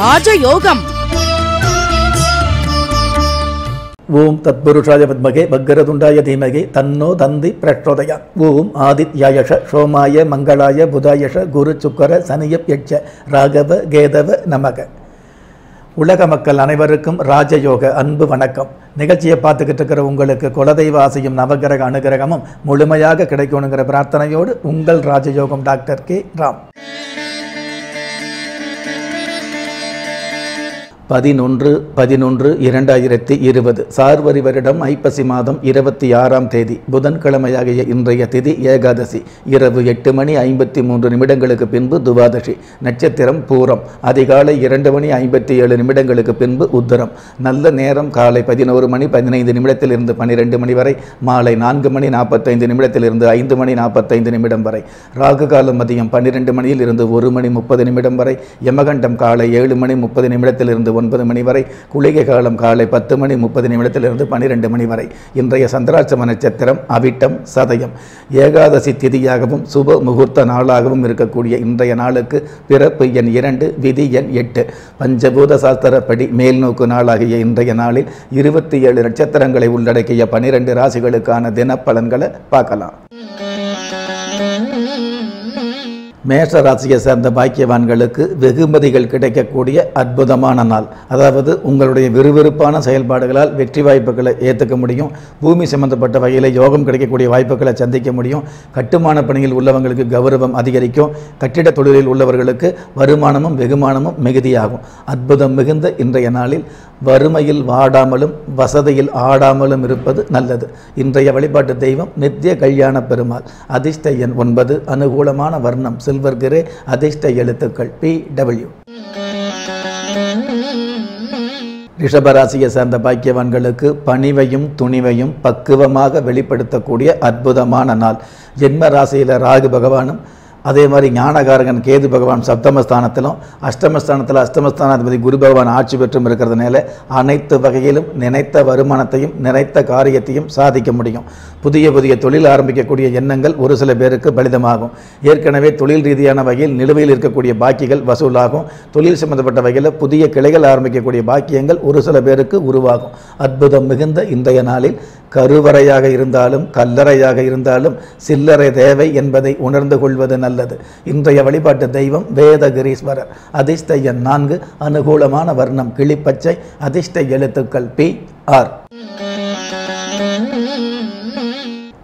ராஜயோகம். ஓம் தத்புருஷாய பத்மகே பக்கரதுண்டாய தீமகே தன்னோ தந்தி பிரச்சோதயா. ஓம் ஆதித்யாயஷ சோமாய மங்களாய புதாயஷ குரு சுக்கர சனியப் யட்ச ராகவ கேதவ நமக. உலக மக்கள் அனைவருக்கும் ராஜயோக அன்பு வணக்கம். நிகழ்ச்சியை பார்த்துக்கிட்டு இருக்கிற உங்களுக்கு குலதெய்வ ஆசையும் நவகிரக அனுகிரகமும் முழுமையாக கிடைக்கணுங்கிற பிரார்த்தனையோடு உங்கள் ராஜயோகம் டாக்டர் கே. ராம். பதினொன்று பதினொன்று இரண்டாயிரத்தி இருபது. சார்வரி வருடம் ஐப்பசி மாதம் இருபத்தி ஆறாம் தேதி. புதன்கிழமையாகிய இன்றைய திதி ஏகாதசி. இரவு எட்டு மணி ஐம்பத்தி மூன்று நிமிடங்களுக்கு பின்பு துவாதசி. நட்சத்திரம் பூரம். அதிகாலை இரண்டு மணி ஐம்பத்தி ஏழு நிமிடங்களுக்கு பின்பு உத்தரம். நல்ல நேரம் காலை பதினோரு மணி பதினைந்து நிமிடத்திலிருந்து பன்னிரெண்டு மணி வரை மாலை நான்கு மணி நாற்பத்தைந்து நிமிடத்திலிருந்து ஐந்து மணி நாற்பத்தைந்து நிமிடம் வரை ராகு காலம் மதியம் பன்னிரெண்டு மணியில் இருந்து ஒரு மணி முப்பது நிமிடம் வரை யமகண்டம் காலை ஏழு மணி முப்பது நிமிடத்திலிருந்து ஒன்பது மணி வரை குளிகை காலம் காலை பத்து மணி முப்பது நிமிடத்திலிருந்து பன்னிரெண்டு மணி வரை. இன்றைய சந்திராட்சம நட்சத்திரம் அவிட்டம் சதயம். ஏகாதசி திதியாகவும் சுப முகூர்த்த நாளாகவும் இருக்கக்கூடிய இன்றைய நாளுக்கு பிறப்பு எண் இரண்டு விதி எண் எட்டு. பஞ்சபூத சாஸ்திரப்படி மேல்நோக்கு நாளாகிய இன்றைய நாளில் இருபத்தி ஏழு நட்சத்திரங்களை உள்ளடக்கிய பனிரெண்டு ராசிகளுக்கான தினப்பலன்களை பார்க்கலாம். மேஷ ராசியை சேர்ந்த பாக்கியவான்களுக்கு வெகுமதிகள் கிடைக்கக்கூடிய அற்புதமான நாள். அதாவது உங்களுடைய விறுவிறுப்பான செயல்பாடுகளால் வெற்றி வாய்ப்புகளை ஏற்றுக்க முடியும். பூமி சம்பந்தப்பட்ட வகையில் யோகம் கிடைக்கக்கூடிய வாய்ப்புகளை சந்திக்க முடியும். கட்டுமான பணியில் உள்ளவங்களுக்கு கௌரவம் அதிகரிக்கும். கட்டிட தொழிலில் உள்ளவர்களுக்கு வருமானமும் வெகுமானமும் மிகுதியாகும். அற்புதம் மிகுந்த இன்றைய நாளில் வறுமையில் வாடாமலும் வசதியில் ஆடாமலும் இருப்பது நல்லது. இன்றைய வழிபாட்டு தெய்வம் நித்திய கல்யாண பெருமாள். அதிர்ஷ்ட எண் ஒன்பது அனுகூலமான வர்ணம் சில்வர் அதிர்ஷ்ட எழுத்துக்கள் பி டபிள்யூ ரிஷபராசியை சேர்ந்த பாக்கியவான்களுக்கு பணிவையும் துணிவையும் பக்குவமாக வெளிப்படுத்தக்கூடிய அற்புதமான நாள். ஜென்ம ராசியில் ராகு பகவானும் அதே மாதிரி ஞானகாரகன் கேது பகவான் சப்தமஸ்தானத்திலும் அஷ்டமஸ்தானத்தில் அஷ்டமஸ்தானாதிபதி குரு பகவான் ஆட்சி பெற்றும் இருக்கிறதுனால அனைத்து வகையிலும் நினைத்த வருமானத்தையும் நினைத்த காரியத்தையும் சாதிக்க முடியும். புதிய புதிய தொழில் ஆரம்பிக்கக்கூடிய எண்ணங்கள் ஒரு சில பேருக்கு பலிதமாகும். ஏற்கனவே தொழில் ரீதியான வகையில் நிலுவையில் இருக்கக்கூடிய பாக்கிகள் வசூலாகும். தொழில் சம்பந்தப்பட்ட வகையில் புதிய கிளைகள் ஆரம்பிக்கக்கூடிய பாக்கியங்கள் ஒரு சில பேருக்கு உருவாகும். அற்புதம் மிகுந்த இன்றைய நாளில் கருவறையாக இருந்தாலும் கல்லறையாக இருந்தாலும் சில்லறை தேவை என்பதை உணர்ந்து கொள்வது நல்லது. இன்றைய வழிபாட்டு தெய்வம் வேதகிரீஸ்வரர். அதிர்ஷ்ட எண் நான்கு அனுகூலமான வர்ணம் கிளிப்பச்சை அதிர்ஷ்ட எழுத்துக்கள் பி ஆர்.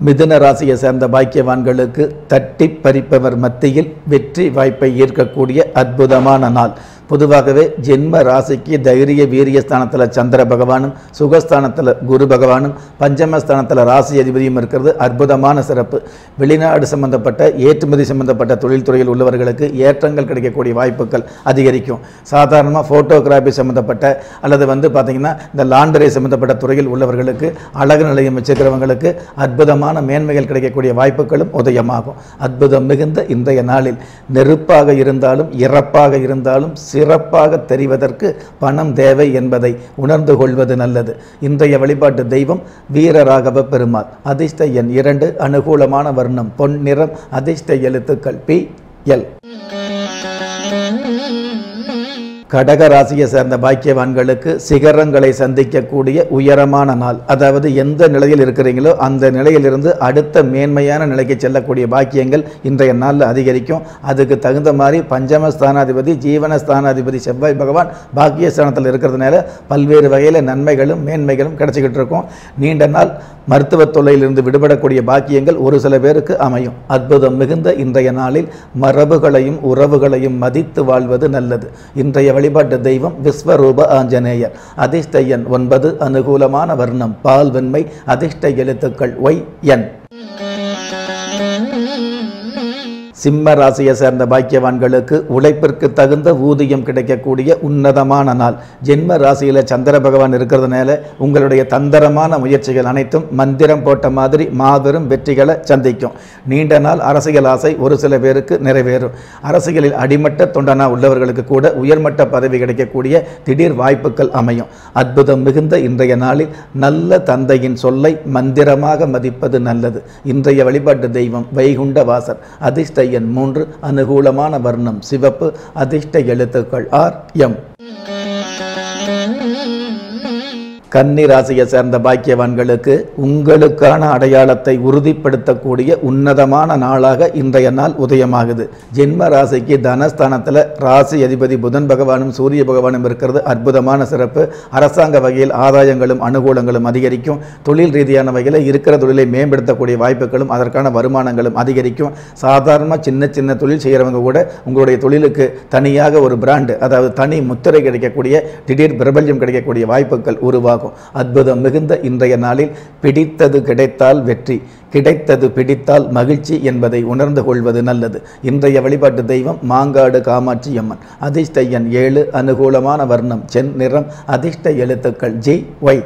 மிதுன ராசியை சேர்ந்த பாக்கியவான்களுக்கு தட்டி பறிப்பவர் மத்தியில் வெற்றி வாய்ப்பை ஈர்க்கக்கூடிய அற்புதமான நாள். பொதுவாகவே ஜென்ம ராசிக்கு தைரிய வீரிய ஸ்தானத்தில் சந்திர பகவானும் சுகஸ்தானத்தில் குரு பகவானும் பஞ்சமஸ்தானத்தில் ராசி அதிபதியும் இருக்கிறது. அற்புதமான சிறப்பு. வெளிநாடு சம்பந்தப்பட்ட ஏற்றுமதி சம்பந்தப்பட்ட தொழில்துறையில் உள்ளவர்களுக்கு ஏற்றங்கள் கிடைக்கக்கூடிய வாய்ப்புகள் அதிகரிக்கும். சாதாரணமாக ஃபோட்டோகிராஃபி சம்பந்தப்பட்ட அல்லது வந்து பார்த்திங்கன்னா இந்த லாண்டரி சம்பந்தப்பட்ட துறையில் உள்ளவர்களுக்கு அழகு நிலையம் வச்சுக்கிறவங்களுக்கு அற்புதமான மேன்மைகள் கிடைக்கக்கூடிய வாய்ப்புகளும் உதயமாகும். அற்புதம் மிகுந்த இன்றைய நாளில் நெருப்பாக இருந்தாலும் இறப்பாக இருந்தாலும் சிறப்பாக தெரிவதற்கு பணம் தேவை என்பதை உணர்ந்து கொள்வது நல்லது. இன்றைய வழிபாட்டு தெய்வம் வீரராகவ பெருமாள். அதிர்ஷ்ட எண் இரண்டு அனுகூலமான வர்ணம் பொன் நிறம் அதிர்ஷ்ட எழுத்துக்கள் பி எல். கடக ராசியை சேர்ந்த பாக்கியவான்களுக்கு சிகரங்களை சந்திக்கக்கூடிய உயரமான நாள். அதாவது எந்த நிலையில் இருக்கிறீங்களோ அந்த நிலையிலிருந்து அடுத்த மேன்மையான நிலைக்கு செல்லக்கூடிய பாக்கியங்கள் இன்றைய நாளில் அதிகரிக்கும். அதுக்கு தகுந்த மாதிரி பஞ்சம ஸ்தானாதிபதி ஜீவன ஸ்தானாதிபதி செவ்வாய் பகவான் பாக்கியஸ்தானத்தில் இருக்கிறதுனால பல்வேறு வகையில் நன்மைகளும் மேன்மைகளும் கிடைச்சிக்கிட்டு இருக்கும். நீண்ட நாள் மருத்துவ தொல்லையிலிருந்து விடுபடக்கூடிய பாக்கியங்கள் ஒரு சில பேருக்கு அமையும். அற்புதம் மிகுந்த இன்றைய நாளில் மரபுகளையும் உறவுகளையும் மதித்து வாழ்வது நல்லது. இன்றைய வழிபாட்டு தெய்வம் விஸ்வரூப ஆஞ்சநேயர். அதிர்ஷ்ட எண் ஒன்பது அனுகூலமான வர்ணம் பால் வெண்மை அதிர்ஷ்ட எழுத்துக்கள் ஒய் என். சிம்ம ராசியை சேர்ந்த பாக்கியவான்களுக்கு உழைப்பிற்கு தகுந்த ஊதியம் கிடைக்கக்கூடிய உன்னதமான நாள். ஜென்ம ராசியில் சந்திர பகவான் இருக்கிறதுனால உங்களுடைய தந்திரமான முயற்சிகள் அனைத்தும் மந்திரம் போட்ட மாதிரி மாபெரும் வெற்றிகளை சந்திக்கும். நீண்ட நாள் அரசியல் ஆசை ஒரு சில பேருக்கு நிறைவேறும். அரசியலில் அடிமட்ட தொண்டனா உள்ளவர்களுக்கு கூட உயர்மட்ட பதவி கிடைக்கக்கூடிய திடீர் வாய்ப்புகள் அமையும். அற்புதம் மிகுந்த இன்றைய நாளில் நல்ல தந்தையின் சொல்லை மந்திரமாக மதிப்பது நல்லது. இன்றைய வழிபாட்டு தெய்வம் வைகுண்ட வாசர். அதிர்ஷ்ட எண் மூன்று அனுகூலமான வர்ணம் சிவப்பு அதிர்ஷ்ட எழுத்துக்கள் ஆர் எம். கன்னி ராசியை சேர்ந்த பாக்கியவான்களுக்கு உங்களுக்கான அடையாளத்தை உறுதிப்படுத்தக்கூடிய உன்னதமான நாளாக இன்றைய நாள் உதயமாகுது. ஜென்ம ராசிக்கு தனஸ்தானத்தில் ராசி அதிபதி புதன் பகவானும் சூரிய பகவானும் இருக்கிறது. அற்புதமான சிறப்பு. அரசாங்க வகையில் ஆதாயங்களும் அனுகூலங்களும் அதிகரிக்கும். தொழில் ரீதியான வகையில் இருக்கிற தொழிலை மேம்படுத்தக்கூடிய வாய்ப்புகளும் அதற்கான வருமானங்களும் அதிகரிக்கும். சாதாரணமாக சின்ன சின்ன தொழில் செய்கிறவங்க கூட உங்களுடைய தொழிலுக்கு தனியாக ஒரு பிராண்டு அதாவது தனி முத்திரை கிடைக்கக்கூடிய திடீர் பிரபல்யம் கிடைக்கக்கூடிய வாய்ப்புகள் உருவாகும். அற்புதம் மிகுந்த இன்றைய நாளில் பிடித்தது கிடைத்தால் வெற்றி கிடைத்தது பிடித்தால் மகிழ்ச்சி என்பதை உணர்ந்து கொள்வது நல்லது. இன்றைய வழிபாட்டு தெய்வம் மாங்காடு காமாட்சி அம்மன். அதிர்ஷ்ட எண் ஏழு அனுகூலமான வர்ணம் சென் நிறம் அதிர்ஷ்ட எழுத்துக்கள் ஜி ஒய்.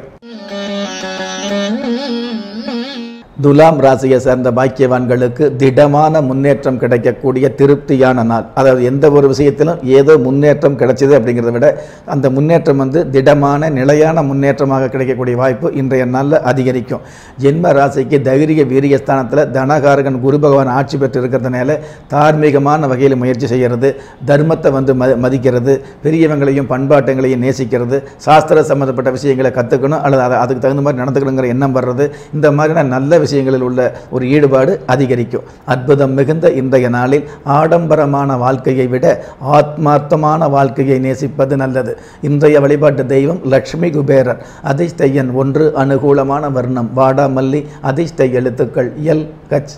துலாம் ராசியை சேர்ந்த பாக்கியவான்களுக்கு திடமான முன்னேற்றம் கிடைக்கக்கூடிய திருப்தியான நாள். அதாவது எந்த ஒரு விஷயத்திலும் ஏதோ முன்னேற்றம் கிடைச்சது அப்படிங்கிறத விட அந்த முன்னேற்றம் வந்து திடமான நிலையான முன்னேற்றமாக கிடைக்கக்கூடிய வாய்ப்பு இன்றைய நாளில் அதிகரிக்கும். ஜென்ம ராசிக்கு தைரிய வீரிய ஸ்தானத்தில் தனகாரகன் குரு பகவான் ஆட்சி பெற்று இருக்கிறதுனால தார்மீகமான வகையில் முயற்சி செய்கிறது தர்மத்தை வந்து ம மதிக்கிறது பெரியவங்களையும் பண்பாட்டங்களையும் நேசிக்கிறது சாஸ்திர சம்மந்தப்பட்ட விஷயங்களை கற்றுக்கணும் அல்லது அதை அதுக்கு தகுந்த மாதிரி நடந்துக்கணுங்கிற எண்ணம் வர்றது இந்த மாதிரியான நல்ல விஷயம் விஷயங்களில் உள்ள ஒரு ஈடுபாடு அதிகரிக்கும். அற்புதம் மிகுந்த இன்றைய நாளில் ஆடம்பரமான வாழ்க்கையை விட ஆத்மார்த்தமான வாழ்க்கையை நேசிப்பது நல்லது. இன்றைய வழிபாட்டு தெய்வம் லக்ஷ்மி குபேரர். அதிர்ஷ்ட ஒன்று அனுகூலமான வர்ணம். வாடாமல்லி அதிர்ஷ்ட எழுத்துக்கள் எல் கச்.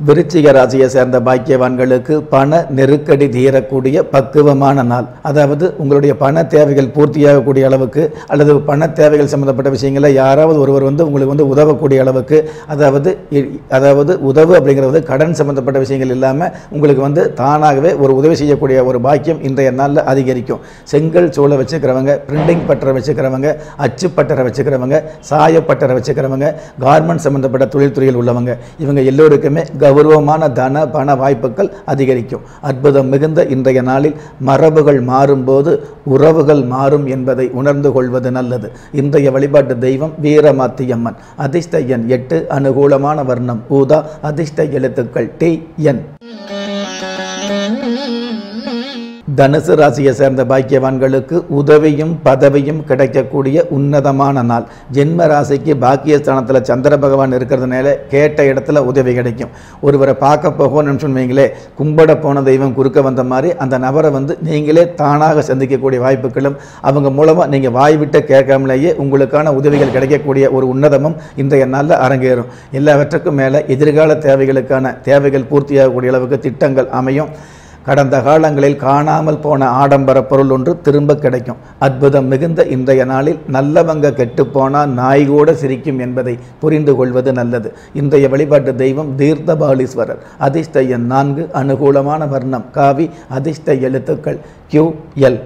விருச்சிக ராசியை சேர்ந்த பாக்கியவான்களுக்கு பண நெருக்கடி தீரக்கூடிய பக்குவமான நாள். அதாவது உங்களுடைய பண தேவைகள் பூர்த்தியாகக்கூடிய அளவுக்கு அல்லது பண தேவைகள் சம்பந்தப்பட்ட விஷயங்களில் யாராவது ஒருவர் வந்து உங்களுக்கு வந்து உதவக்கூடிய அளவுக்கு அதாவது இ- அதாவது உதவு அப்படிங்கிறது கடன் சம்பந்தப்பட்ட விஷயங்கள் இல்லாமல் உங்களுக்கு வந்து தானாகவே ஒரு உதவி செய்யக்கூடிய ஒரு பாக்கியம் இன்றைய நாளில் அதிகரிக்கும். செங்கல் சூளை வச்சுக்கிறவங்க பிரிண்டிங் பட்டறை வச்சுக்கிறவங்க அச்சு பட்டறை வச்சுக்கிறவங்க சாயப்பட்டறை வச்சுக்கிறவங்க கார்மெண்ட் சம்பந்தப்பட்ட தொழில்துறையில் உள்ளவங்க இவங்க எல்லோருக்குமே கௌரவமான தன பண வாய்ப்புகள் அதிகரிக்கும். அற்புதம் மிகுந்த இன்றைய நாளில் மரபுகள் மாறும்போது உறவுகள் மாறும் என்பதை உணர்ந்து கொள்வது நல்லது. இன்றைய வழிபாட்டு தெய்வம் வீரமாத்தியம்மன். அதிர்ஷ்ட எண் எட்டு அனுகூலமான வர்ணம் ஊதா அதிர்ஷ்ட எழுத்துக்கள் டி என். தனுசு ராசியை சேர்ந்த பாக்கியவான்களுக்கு உதவியும் பதவியும் கிடைக்கக்கூடிய உன்னதமான நாள். ஜென்ம ராசிக்கு பாக்கியஸ்தானத்தில் சந்திர பகவான் இருக்கிறதுனால கேட்ட இடத்துல உதவி கிடைக்கும். ஒருவரை பார்க்க போகணும்னு சொன்னீங்களே கும்பட போன தெய்வம் குறுக்க வந்த மாதிரி அந்த நபரை வந்து நீங்களே தானாக சந்திக்கக்கூடிய வாய்ப்புகளும் அவங்க மூலமாக நீங்கள் வாய் விட்டு கேட்காமலேயே உங்களுக்கான உதவிகள் கிடைக்கக்கூடிய ஒரு உன்னதமும் இன்றைய நாளில் அரங்கேறும். எல்லாவற்றுக்கும் மேலே எதிர்கால தேவைகளுக்கான தேவைகள் பூர்த்தியாகக்கூடிய அளவுக்கு திட்டங்கள் அமையும். கடந்த காலங்களில் காணாமல் போன ஆடம்பர பொருள் ஒன்று திரும்ப கிடைக்கும். அற்புதம் மிகுந்த இன்றைய நாளில் நல்லவங்க கெட்டுப்போனால் நாய் கூட சிரிக்கும் என்பதை புரிந்து கொள்வது நல்லது. இன்றைய வழிபாட்டு தெய்வம் தீர்த்தபாலீஸ்வரர். அதிர்ஷ்ட எண் நான்கு அனுகூலமான வர்ணம். காவி அதிர்ஷ்ட எழுத்துக்கள் கியூ எல்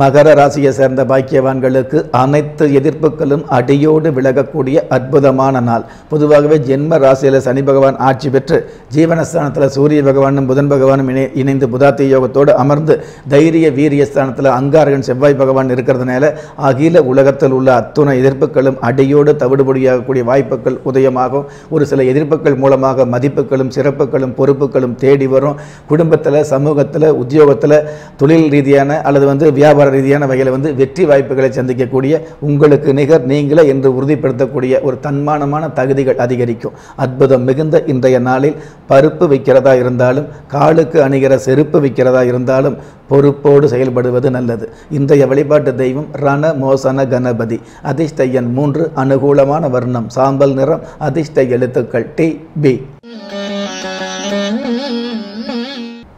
மகர ராசியை சேர்ந்த பாக்கியவான்களுக்கு அனைத்து எதிர்ப்புகளும் அடியோடு விலகக்கூடிய அற்புதமான நாள். பொதுவாகவே ஜென்ம ராசியில் சனி பகவான் ஆட்சி பெற்று ஜீவனஸ்தானத்தில் சூரிய பகவானும் புதன் பகவானும் இணை இணைந்து புதாத்தி யோகத்தோடு அமர்ந்து தைரிய வீரிய ஸ்தானத்தில் அங்காரகன் செவ்வாய் பகவான் இருக்கிறதுனால அகில உலகத்தில் உள்ள அத்துணை எதிர்ப்புகளும் அடியோடு தவிடுபடியாகக்கூடிய வாய்ப்புகள் உதயமாகும். ஒரு சில எதிர்ப்புகள் மூலமாக மதிப்புகளும் சிறப்புகளும் பொறுப்புகளும் தேடி வரும். குடும்பத்தில் சமூகத்தில் உத்தியோகத்தில் தொழில் ரீதியான அல்லது வந்து வியாபார ரீதியான வகையில் வந்து வெற்றி வாய்ப்புகளை சந்திக்கக்கூடிய உங்களுக்கு நிகர் நீங்களே என்று உறுதிப்படுத்தக்கூடிய ஒரு தன்மானமான தகுதிகள் அதிகரிக்கும். அற்புதம் மிகுந்த இன்றைய நாளில் பருப்பு விற்கிறதா இருந்தாலும் காலுக்கு அணிகிற செருப்பு விற்கிறதா இருந்தாலும் பொறுப்போடு செயல்படுவது நல்லது. இன்றைய வழிபாட்டு தெய்வம் ரண மோசன கணபதி. அதிர்ஷ்ட எண் மூன்று அனுகூலமான வர்ணம். சாம்பல் நிறம் அதிர்ஷ்ட எழுத்துக்கள் டி பி.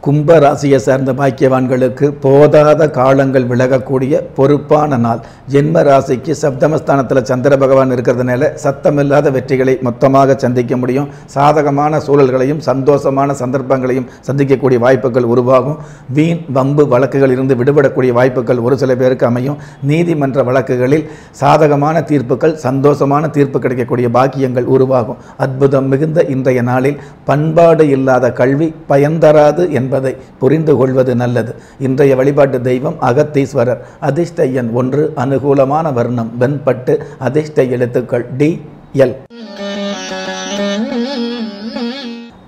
கும்ப ராசியை சேர்ந்த பாக்கியவான்களுக்கு போதாத காலங்கள் விலகக்கூடிய பொறுப்பான நாள். ஜென்ம ராசிக்கு சப்தமஸ்தானத்தில் சந்திர பகவான் இருக்கிறதுனால சத்தமில்லாத வெற்றிகளை மொத்தமாக சந்திக்க முடியும். சாதகமான சூழல்களையும் சந்தோஷமான சந்தர்ப்பங்களையும் சந்திக்கக்கூடிய வாய்ப்புகள் உருவாகும். வீண் வம்பு வழக்குகள் இருந்து விடுபடக்கூடிய வாய்ப்புகள் ஒரு சில பேருக்கு அமையும். நீதிமன்ற வழக்குகளில் சாதகமான தீர்ப்புகள் சந்தோஷமான தீர்ப்பு கிடைக்கக்கூடிய பாக்கியங்கள் உருவாகும். அற்புதம் மிகுந்த இன்றைய நாளில் பண்பாடு இல்லாத கல்வி பயன் தராது என்பதை புரிந்து கொள்வது நல்லது. இன்றைய வழிபாட்டு தெய்வம் அகத்தீஸ்வரர். அதிர்ஷ்ட எண் ஒன்று அனுகூலமான வர்ணம் வெண்பட்டு அதிர்ஷ்ட எழுத்துக்கள் டி எல்.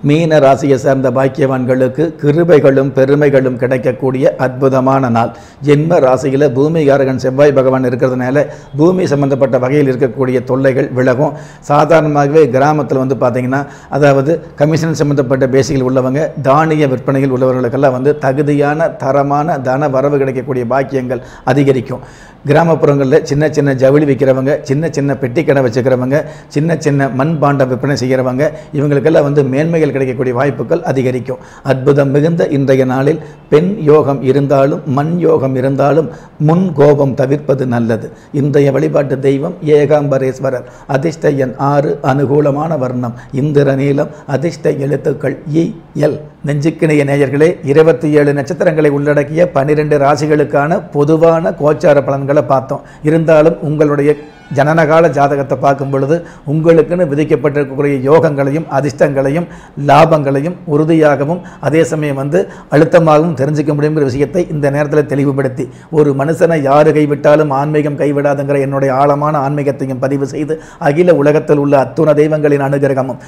மீன ராசியை சேர்ந்த பாக்கியவான்களுக்கு கிருபைகளும் பெருமைகளும் கிடைக்கக்கூடிய அற்புதமான நாள். ஜென்ம ராசியில் பூமிகாரகன் செவ்வாய் பகவான் இருக்கிறதுனால பூமி சம்பந்தப்பட்ட வகையில் இருக்கக்கூடிய தொல்லைகள் விலகும். சாதாரணமாகவே கிராமத்தில் வந்து பார்த்தீங்கன்னா அதாவது கமிஷன் சம்பந்தப்பட்ட பேசிகள் உள்ளவங்க தானிய விற்பனையில் உள்ளவர்களுக்கெல்லாம் வந்து தகுதியான தரமான தன வரவு கிடைக்கக்கூடிய பாக்கியங்கள் அதிகரிக்கும். கிராமப்புறங்களில் சின்ன சின்ன ஜவுளி விற்கிறவங்க சின்ன சின்ன பெட்டி கடை வச்சுக்கிறவங்க சின்ன சின்ன மண் விற்பனை செய்கிறவங்க இவங்களுக்கெல்லாம் வந்து மேன்மைகள் கிடைக்கக்கூடிய வாய்ப்புகள் அதிகரிக்கும். அற்புதம் மிகுந்த இன்றைய நாளில் பெண் யோகம் இருந்தாலும் மண் யோகம் இருந்தாலும் முன் கோபம் தவிர்ப்பது நல்லது. இன்றைய வழிபாட்டு தெய்வம் ஏகாம்பரேஸ்வரர். அதிர்ஷ்ட எண் ஆறு அனுகூலமான வர்ணம். இந்திர நீளம் அதிர்ஷ்ட எழுத்துக்கள் இ எல். நெஞ்சுக்கிணைய நேயர்களே இருபத்தி ஏழு நட்சத்திரங்களை உள்ளடக்கிய பனிரெண்டு ராசிகளுக்கான பொதுவான கோச்சார பலன்களை பார்த்தோம். இருந்தாலும் உங்களுடைய ஜனனகால ஜாதகத்தை பார்க்கும் பொழுது உங்களுக்குன்னு விதிக்கப்பட்டிருக்கக்கூடிய யோகங்களையும் அதிர்ஷ்டங்களையும் லாபங்களையும் உறுதியாகவும் அதே சமயம் வந்து அழுத்தமாகவும் தெரிஞ்சுக்க முடியுங்கிற விஷயத்தை இந்த நேரத்தில் தெளிவுபடுத்தி ஒரு மனுஷனை யாரு கைவிட்டாலும் ஆன்மீகம் கைவிடாதுங்கிற என்னுடைய ஆழமான ஆன்மீகத்தையும் பதிவு செய்து அகில உலகத்தில் உள்ள அத்துண தெய்வங்களின் அனுகிரகமும்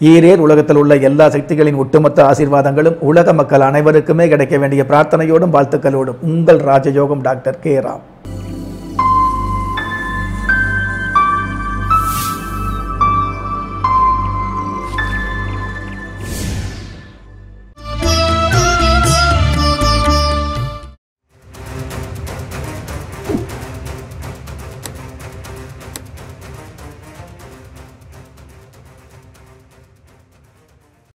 ஈரேர் உலகத்தில் உள்ள எல்லா சக்திகளின் ஒட்டுமொத்த ஆசீர்வாதங்களும் உலக மக்கள் அனைவருக்குமே கிடைக்க வேண்டிய பிரார்த்தனையோடும் வாழ்த்துக்களோடும். உங்கள் ராஜயோகம் டாக்டர் கே ராம்.